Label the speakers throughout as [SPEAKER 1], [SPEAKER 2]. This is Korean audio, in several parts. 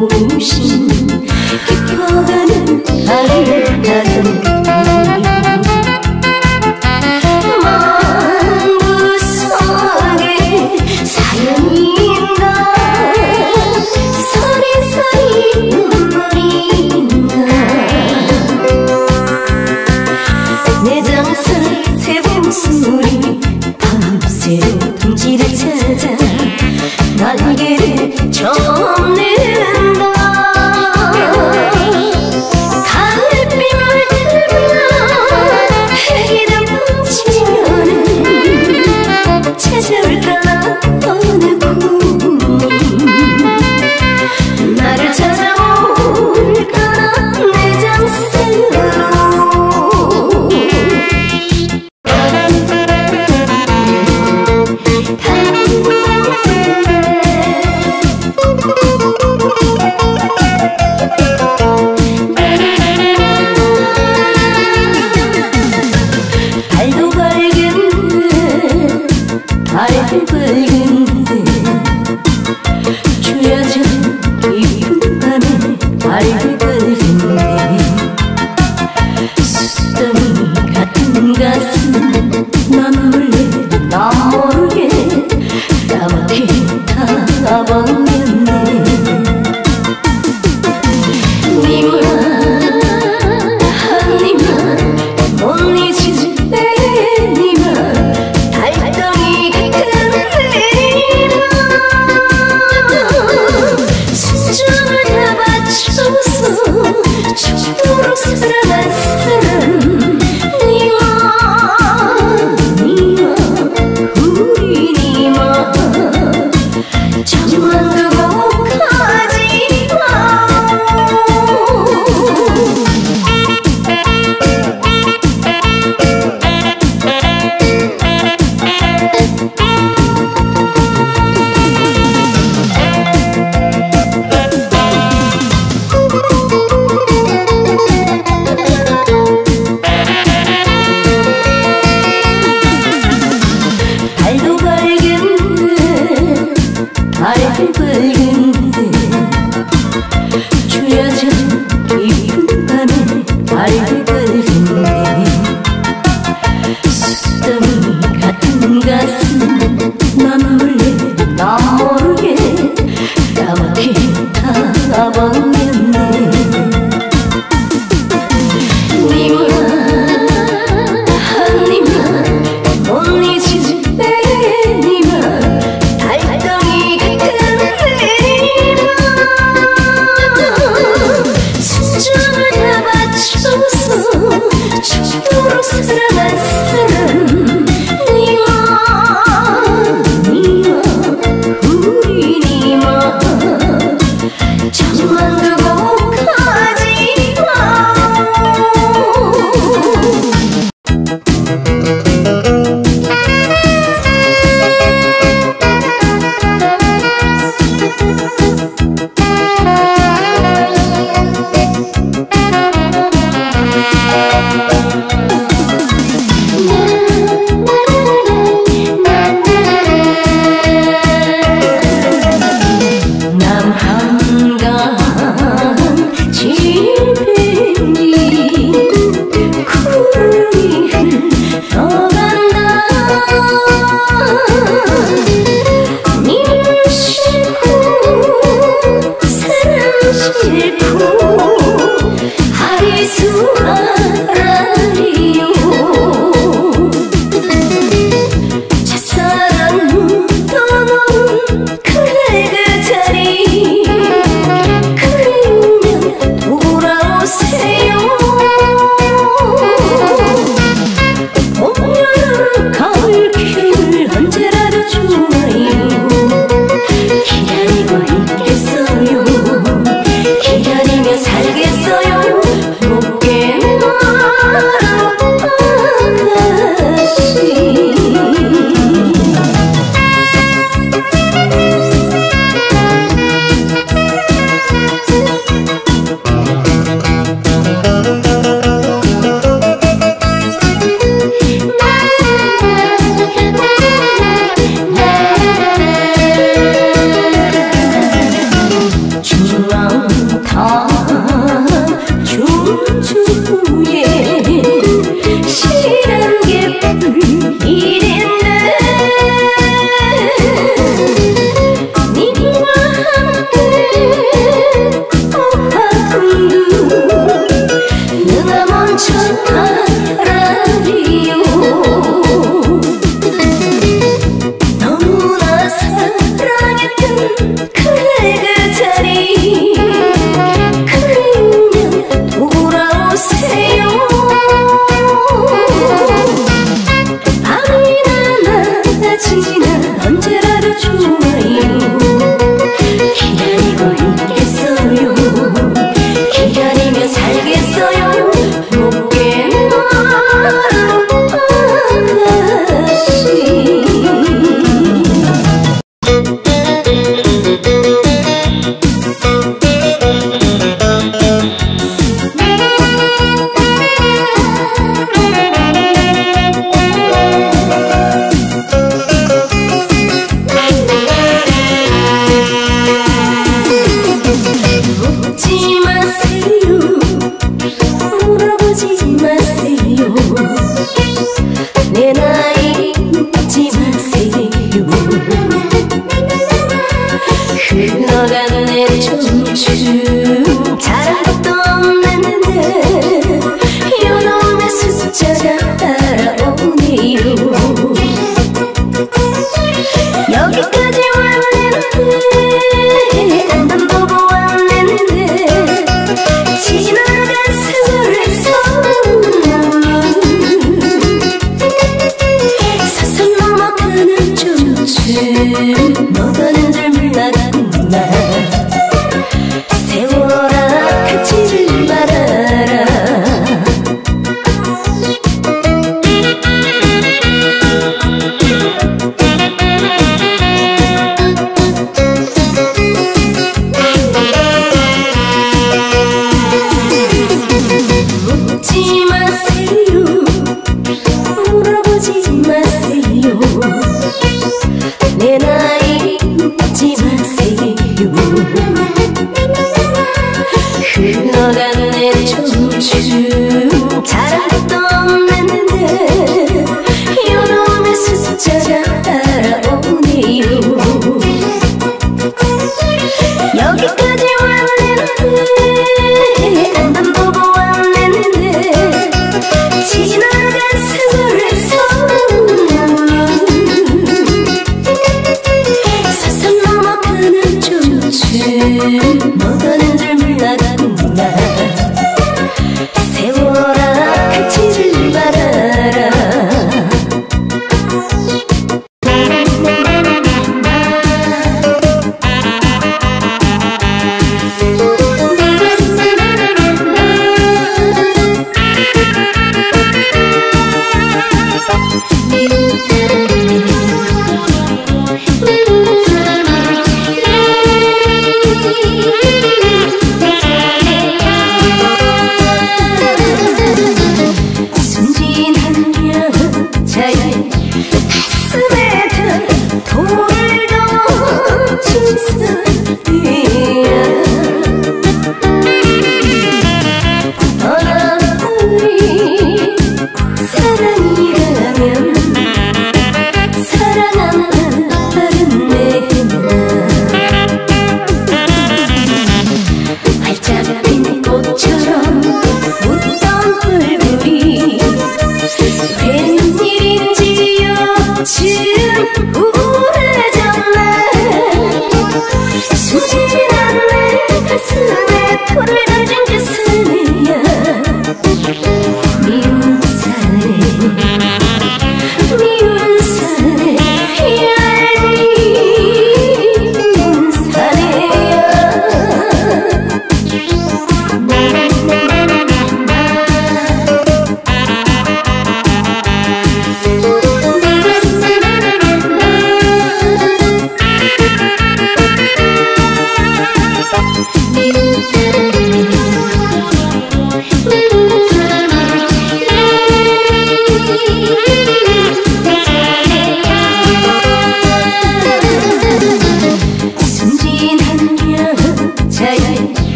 [SPEAKER 1] 보신 기켜가는 아름다운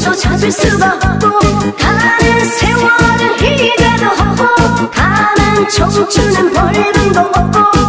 [SPEAKER 1] 멈춰 찾을 수가 없고 가는 세월은 이래도 가는 청춘은 벌금도 없고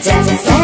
[SPEAKER 1] Just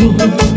[SPEAKER 1] amor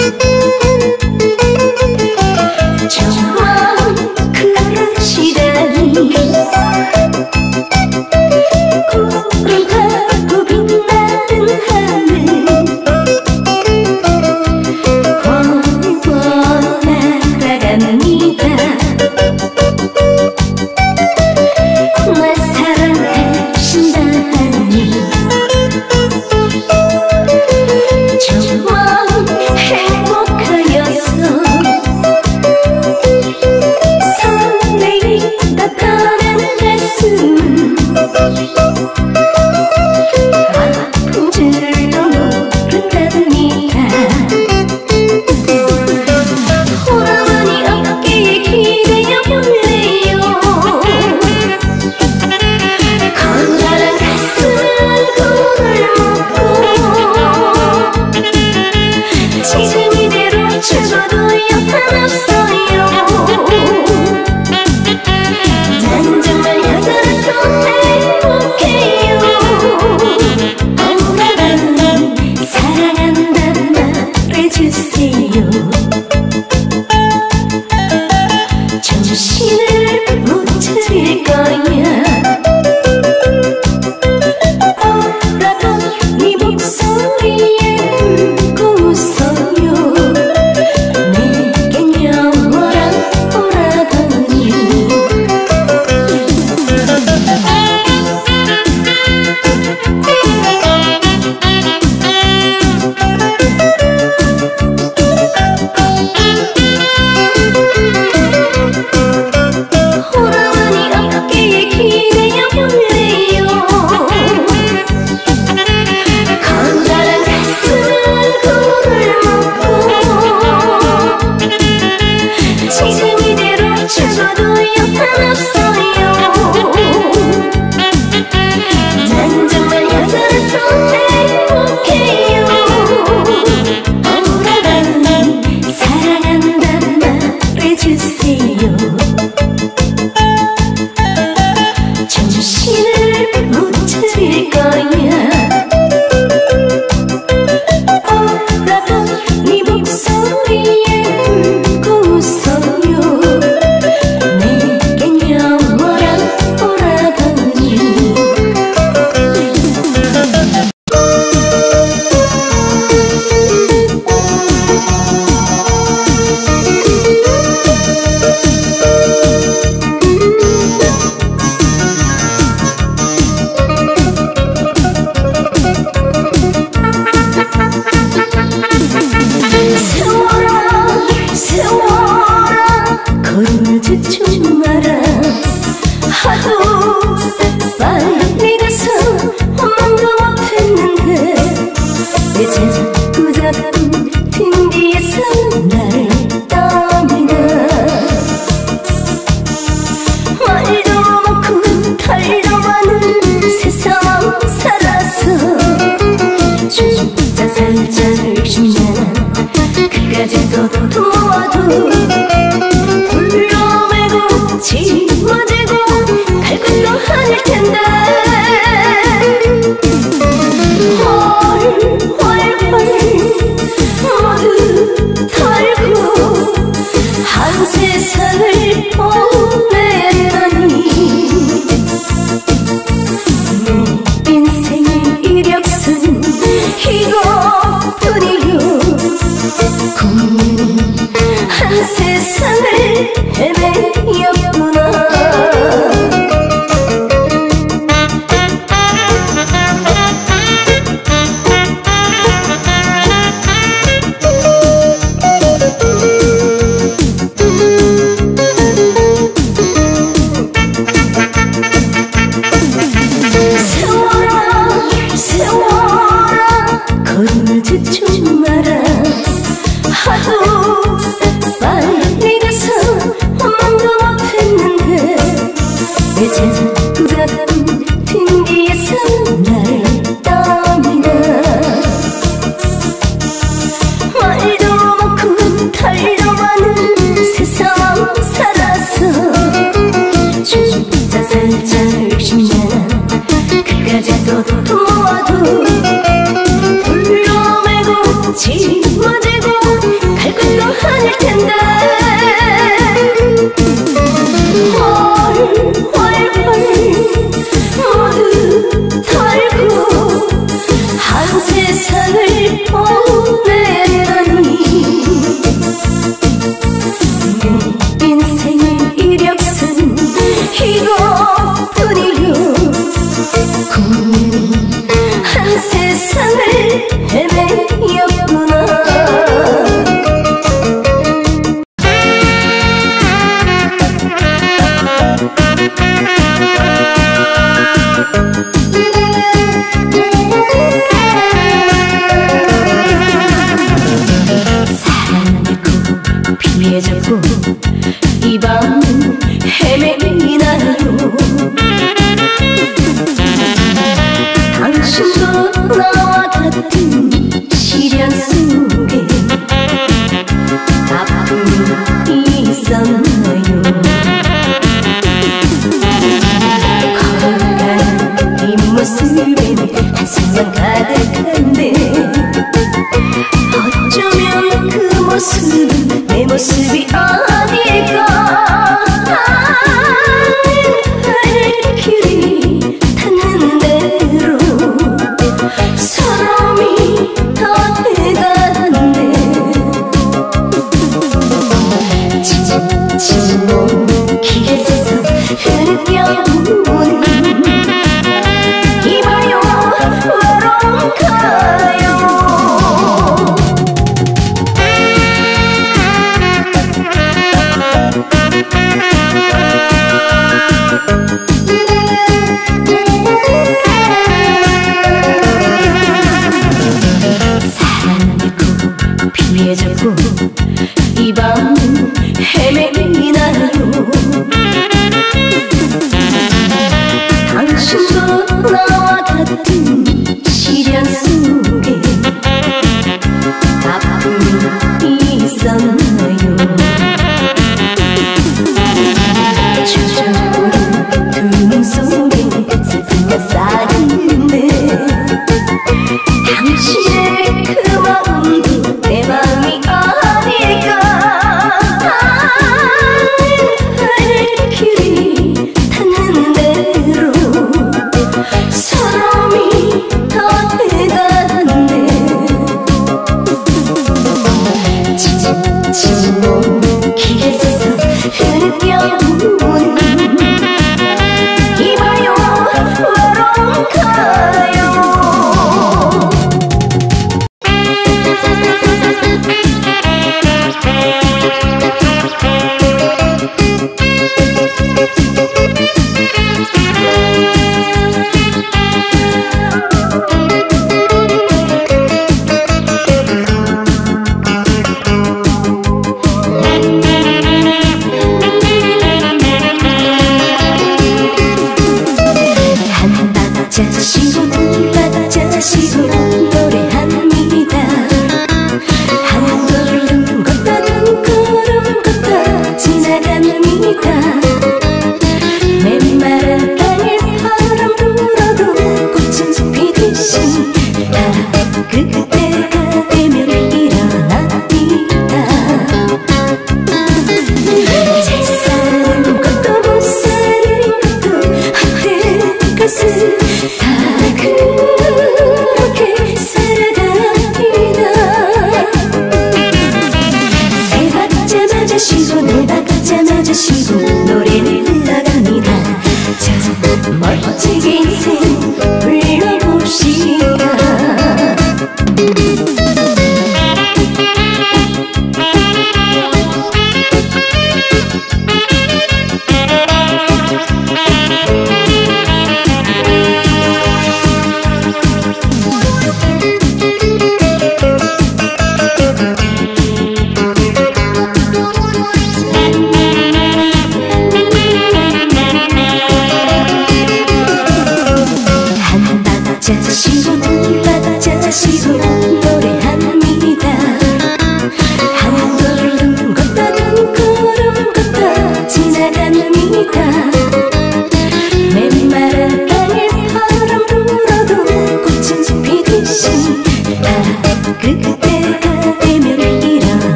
[SPEAKER 1] Oh.